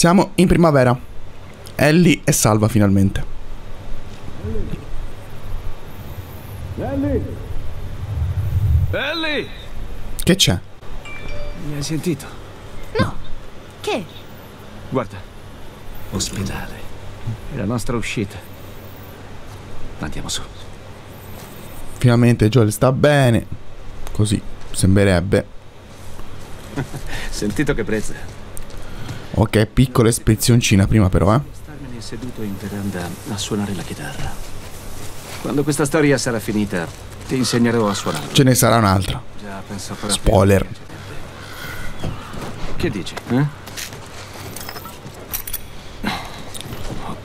Siamo in primavera. Ellie è salva finalmente. Ellie! Ellie! Che c'è? Mi hai sentito? No. Che? Guarda. Ospedale. È la nostra uscita. Andiamo su. Finalmente Joel sta bene. Così sembrerebbe. Sentito che prezza. Ok, piccola ispezioncina prima però, eh. Starmene seduto in veranda a suonare la chitarra. Quando questa storia sarà finita, ti insegnerò a suonare. Ce ne sarà un'altra. Già penso farà Spoiler. Che dici? Eh?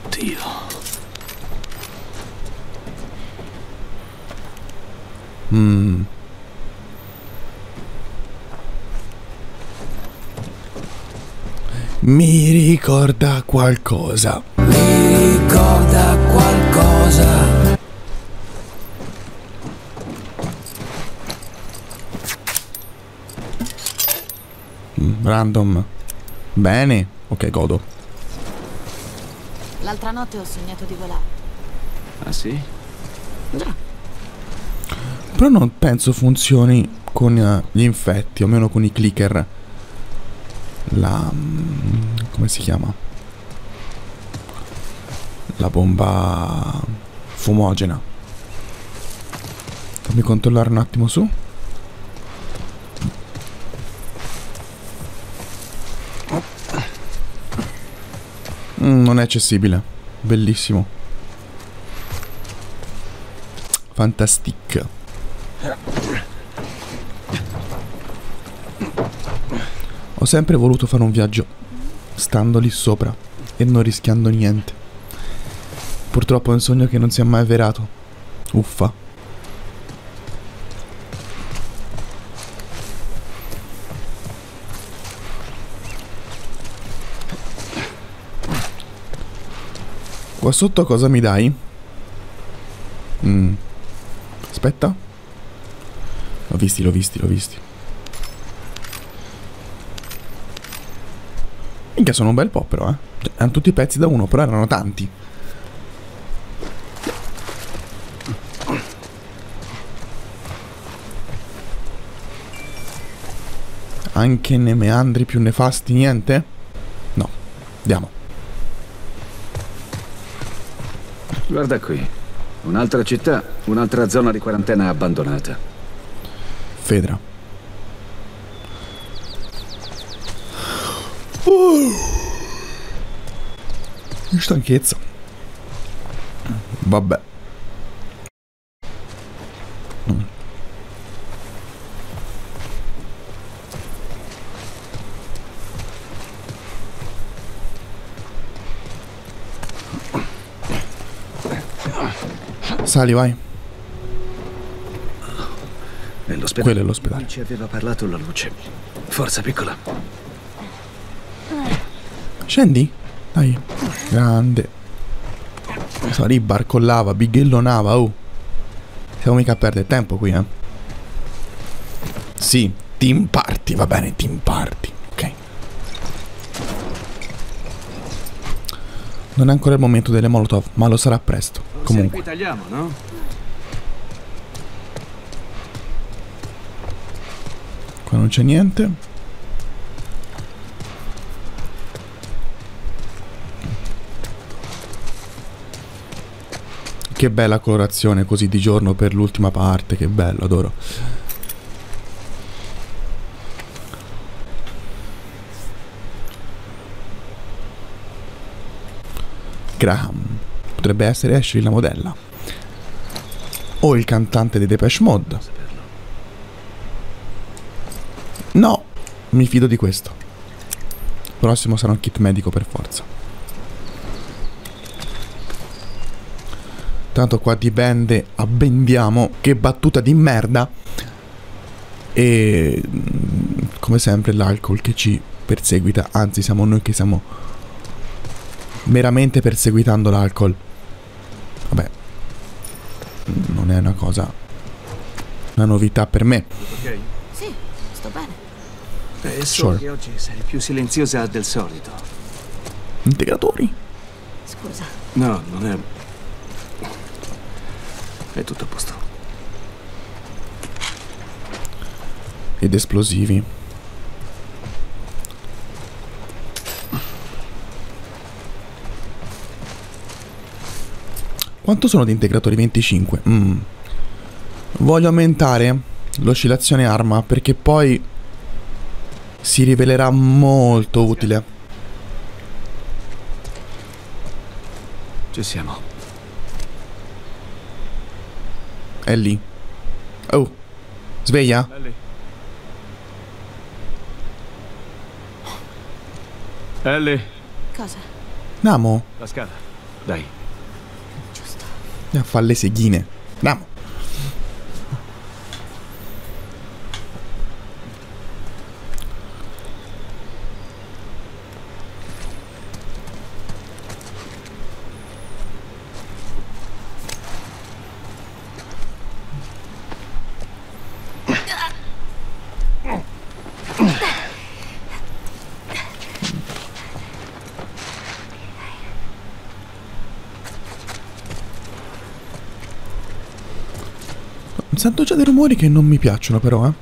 Oddio. Mm. Mi ricorda qualcosa. ricorda qualcosa. Mm, Random. Bene. Ok, godo. L'altra notte ho sognato di volare. Ah sì? Già. Però non penso funzioni con eh, gli infetti, o meno con i clicker. La... come si chiama? La bomba fumogena. Fammi controllare un attimo su. Mm, non è accessibile. Bellissimo. Fantastic. Sempre voluto fare un viaggio stando lì sopra e non rischiando niente. Purtroppo è un sogno che non si è mai avverato. Uffa. Qua sotto cosa mi dai? Mm. Aspetta. L'ho visti, l'ho visti, l'ho visti. Minchia, sono un bel po' però, eh. Cioè, erano tutti pezzi da uno, però erano tanti. Anche nei meandri più nefasti, niente? No. Andiamo. Guarda qui. Un'altra città, un'altra zona di quarantena abbandonata. Fedra. Stanchezza. Vabbè. Sali, vai. Nell'ospedale. Quello è l'ospedale. Ci aveva parlato la luce. Forza piccola. Scendi? Dai. Grande. Salì, barcollava, bighellonava, oh. Siamo mica a perdere tempo qui, eh. Sì, team party, va bene, team party. Ok. Non è ancora il momento delle molotov, ma lo sarà presto. Comunque. Tagliamo, no? Qua non c'è niente. Che bella colorazione così di giorno per l'ultima parte, che bello, adoro. Graham. Potrebbe essere Ashley la modella. O il cantante di Depeche Mode. No, mi fido di questo. Prossimo sarà un kit medico per forza. Tanto qua dipende, abbendiamo. Che battuta di merda. E mm, come sempre l'alcol che ci perseguita. Anzi, siamo noi che stiamo meramente perseguitando l'alcol. Vabbè, non è una cosa, una novità per me. Ok. Sì, sto bene. È solo Sure. che oggi sei più silenziosa del solito. Integratori. Scusa. No, non è... È tutto a posto. Ed esplosivi. Quanto sono di integratori? 25. Mm. Voglio aumentare l'oscillazione arma perché poi si rivelerà molto utile. Ci siamo. È lì. Oh. Sveglia? Ellie. Ellie, Cosa? Namo. la scala. Dai. Giusto. A fa le seghine. Namo. Sento già dei rumori che non mi piacciono però, eh.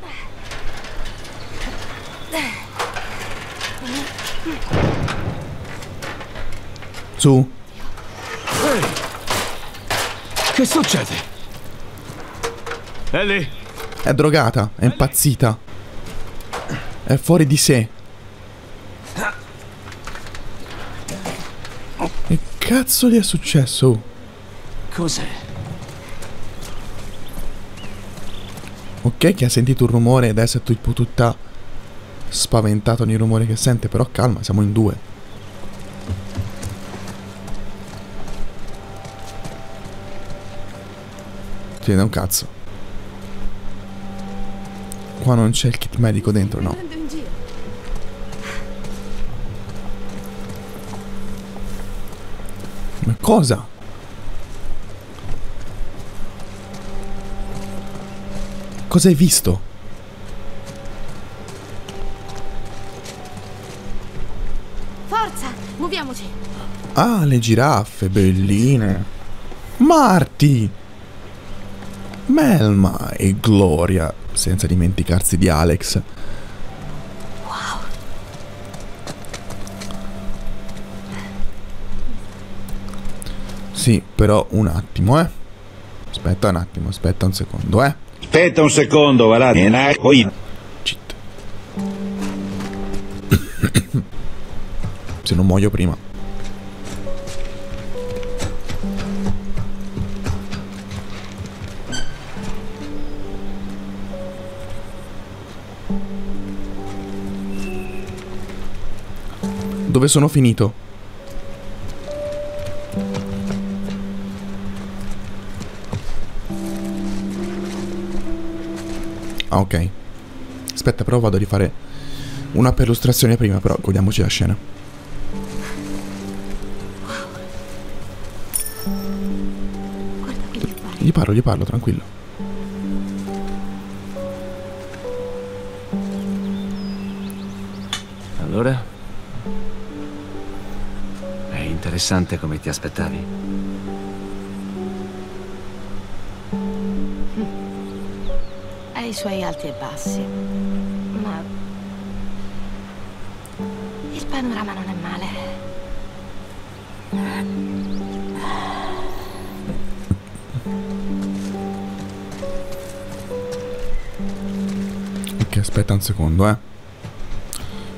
Su. Che succede? Ellie, È drogata, è impazzita. È fuori di sé. Che cazzo gli è successo? cos'è? Ok che ha sentito un rumore e adesso è tipo tutta spaventata ogni rumore che sente, però calma, siamo in due. Si vede un cazzo. Qua non c'è il kit medico dentro, no. Ma cosa? Cosa hai visto? Forza, muoviamoci. Ah, le giraffe, belline. Marty! Melma e Gloria, senza dimenticarsi di Alex. Sì, però un attimo, eh. Aspetta un attimo, aspetta un secondo, eh. Aspetta un secondo, va là. Se non muoio prima. Dove sono finito? Ah, ok. Aspetta, però vado a rifare una perlustrazione prima, però godiamoci la scena. Gli parlo, gli parlo, tranquillo. Allora? È interessante come ti aspettavi. I suoi alti e bassi. Ma... Il panorama non è male. Ok, aspetta un secondo, eh.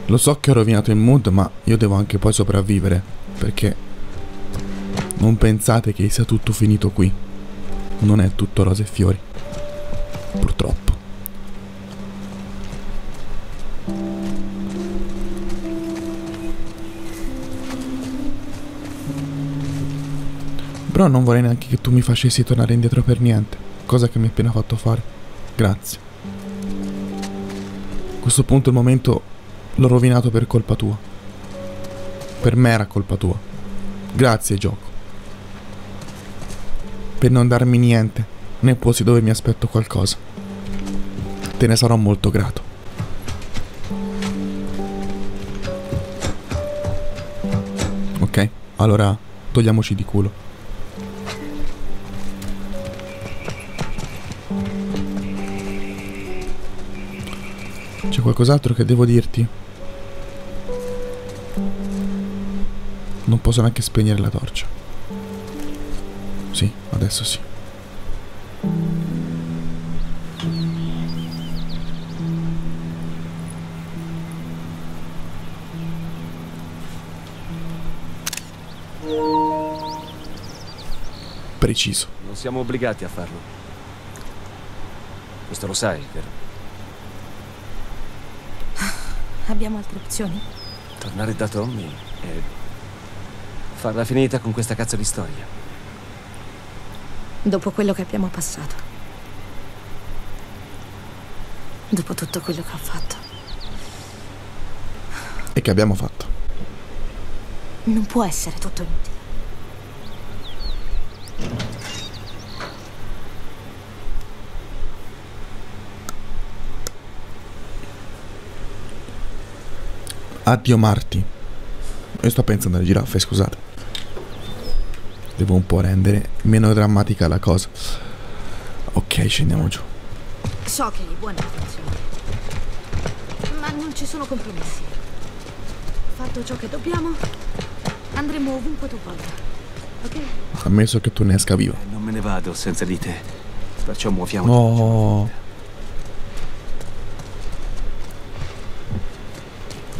Lo so che ho rovinato il mood, ma io devo anche poi sopravvivere. Perché non pensate che sia tutto finito qui. Non è tutto rose e fiori. Però non vorrei neanche che tu mi facessi tornare indietro per niente. Cosa che mi hai appena fatto fare. Grazie. A questo punto il momento l'ho rovinato per colpa tua. Per me era colpa tua. Grazie gioco. Per non darmi niente, nei posti dove mi aspetto qualcosa. Te ne sarò molto grato. Allora, togliamoci di culo. C'è qualcos'altro che devo dirti? Non posso neanche spegnere la torcia. Sì, adesso sì. Preciso. Non siamo obbligati a farlo. Questo lo sai, vero? Abbiamo altre opzioni? Tornare da Tommy e farla finita con questa cazzo di storia. Dopo quello che abbiamo passato. Dopo tutto quello che ho fatto. E che abbiamo fatto? Non può essere tutto inutile. Addio Marti. Io sto pensando alle giraffe, scusate. Devo un po' rendere meno drammatica la cosa. Ok, scendiamo giù. So che hai buone intenzioni. Ma non ci sono compromessi. Fatto ciò che dobbiamo, andremo ovunque tu voglia. Ok? Ammesso che tu ne esca viva. Non me ne vado senza di te. Perciò muoviamo. No.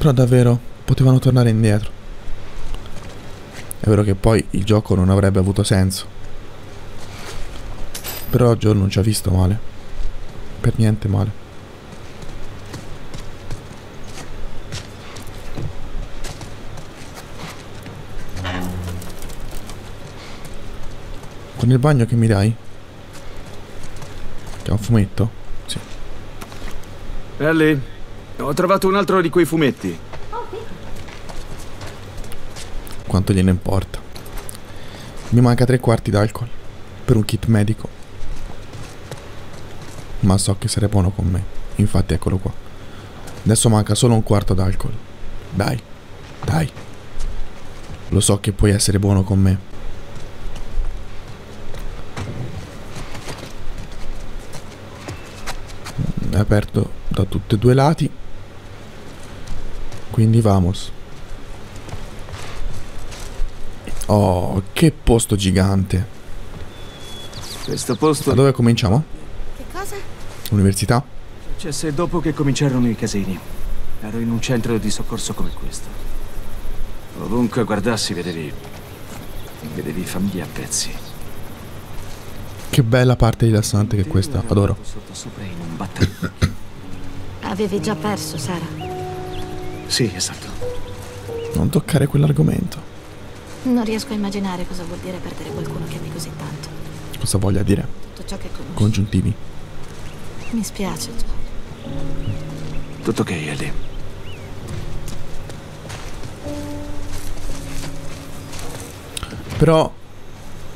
Però davvero, potevano tornare indietro. È vero che poi il gioco non avrebbe avuto senso. Però Joe non ci ha visto male. Per niente male. Con il bagno che mi dai? Che è un fumetto? Sì. Ellie, ho trovato un altro di quei fumetti. Quanto gliene importa? Mi manca tre quarti d'alcol per un kit medico. Ma so che sarei buono con me. Infatti eccolo qua. Adesso manca solo un quarto d'alcol. Dai, dai. Lo so che puoi essere buono con me. È aperto da tutti e due i lati. Quindi vamos. Oh, che posto gigante. Questo posto Da dove cominciamo? Che cosa? Università? successe dopo che cominciarono i casini. Ero in un centro di soccorso come questo. Ovunque guardassi vedevi... vedevi famiglie a pezzi. Che bella parte rilassante che è questa, adoro. andato Sotto sopra in un battaglio. Avevi già perso, Sara. Sì, esatto. Non toccare quell'argomento. Non riesco a immaginare cosa vuol dire perdere qualcuno che ami così tanto. Cosa voglia dire? Tutto ciò che conosci. Congiuntivi. Mi spiace, Joe. Tutto ok, Ellie. Però,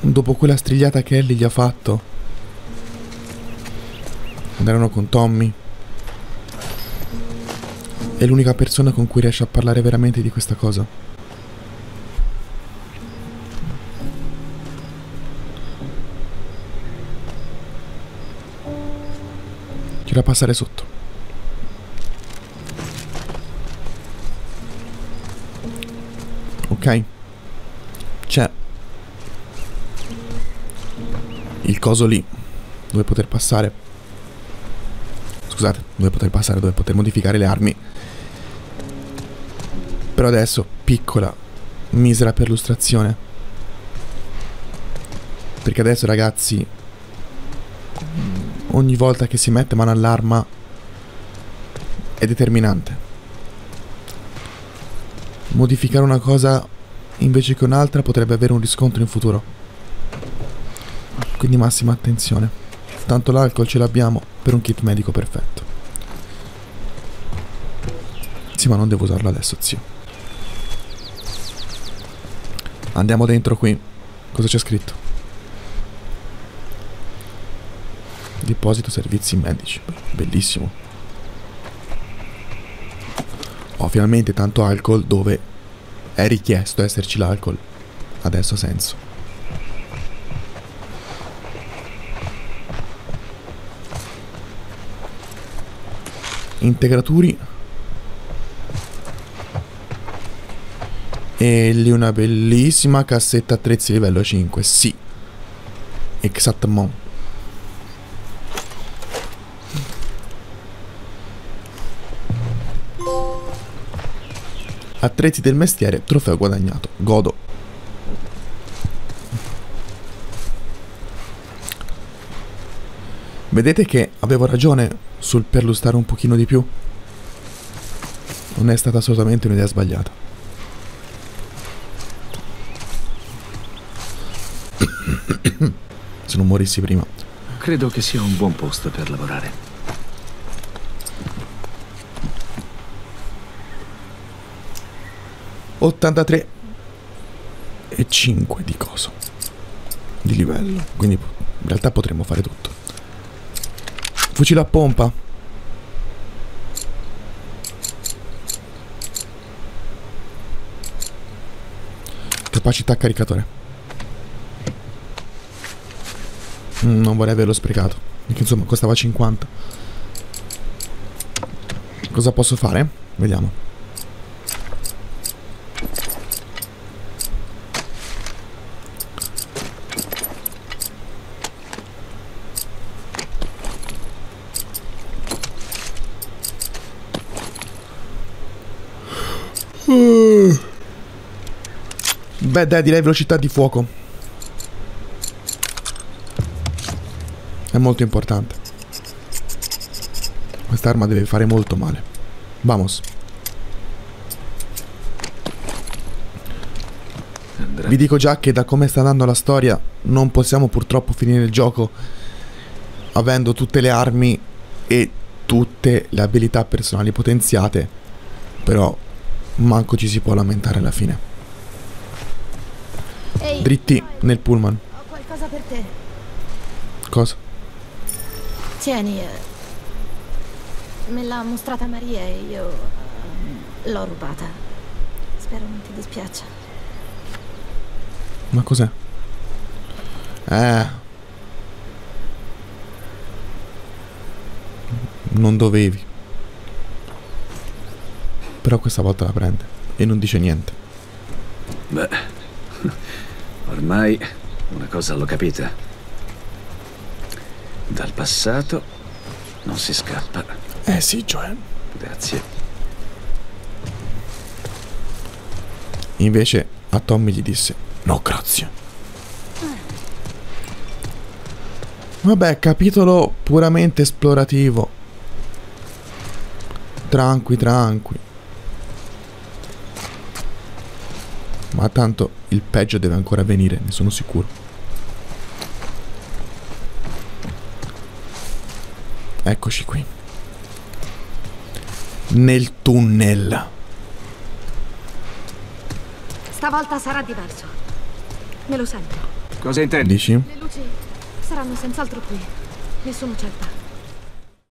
dopo quella strigliata che Ellie gli ha fatto, quando erano con Tommy, è l'unica persona con cui riesce a parlare veramente di questa cosa. Gliela passare sotto. Ok. C'è il coso lì dove poter passare. Scusate, dove poter passare, dove poter modificare le armi. Però adesso, piccola, misera perlustrazione. Perché adesso, ragazzi, ogni volta che si mette mano all'arma è determinante. Modificare una cosa invece che un'altra potrebbe avere un riscontro in futuro. Quindi massima attenzione. Tanto l'alcol ce l'abbiamo per un kit medico perfetto. Sì, ma non devo usarlo adesso, zio. Andiamo dentro qui. Cosa c'è scritto? Deposito servizi medici. Bellissimo. Ho finalmente tanto alcol dove è richiesto esserci l'alcol. adesso ha senso. Integratori. E lì una bellissima cassetta attrezzi livello 5, sì. Exactement. Attrezzi del mestiere, trofeo guadagnato. Godo. Vedete che avevo ragione sul perlustare un pochino di più? Non è stata assolutamente un'idea sbagliata. Se non morissi prima. Credo che sia un buon posto per lavorare. 83 e 5 di coso. Di livello. Quindi in realtà potremmo fare tutto. Fucile a pompa. Capacità caricatore Mm, non vorrei averlo sprecato perché insomma costava 50 cosa posso fare? vediamo Beh, dai, direi velocità di fuoco. Molto importante. Quest'arma deve fare molto male. Vamos. Vi dico già che da come sta andando la storia non possiamo purtroppo finire il gioco avendo tutte le armi e tutte le abilità personali potenziate. Però manco ci si può lamentare alla fine. Ehi, Dritti nel pullman. ho qualcosa per te. Cosa? Tieni, eh, me l'ha mostrata Maria e io eh, l'ho rubata. Spero non ti dispiaccia. Ma cos'è? Eh. Non dovevi. Però questa volta la prende e non dice niente. Beh, ormai una cosa l'ho capita. Passato non si scappa. Eh sì, Joel. Grazie. Invece a Tommy gli disse: No, grazie. Vabbè, capitolo puramente esplorativo. Tranqui, tranqui. Ma tanto il peggio deve ancora venire, ne sono sicuro. Eccoci qui. Nel tunnel. Stavolta sarà diverso. Me lo sento. Cosa intendi? Dici? Le luci saranno senz'altro qui. Ne sono certa.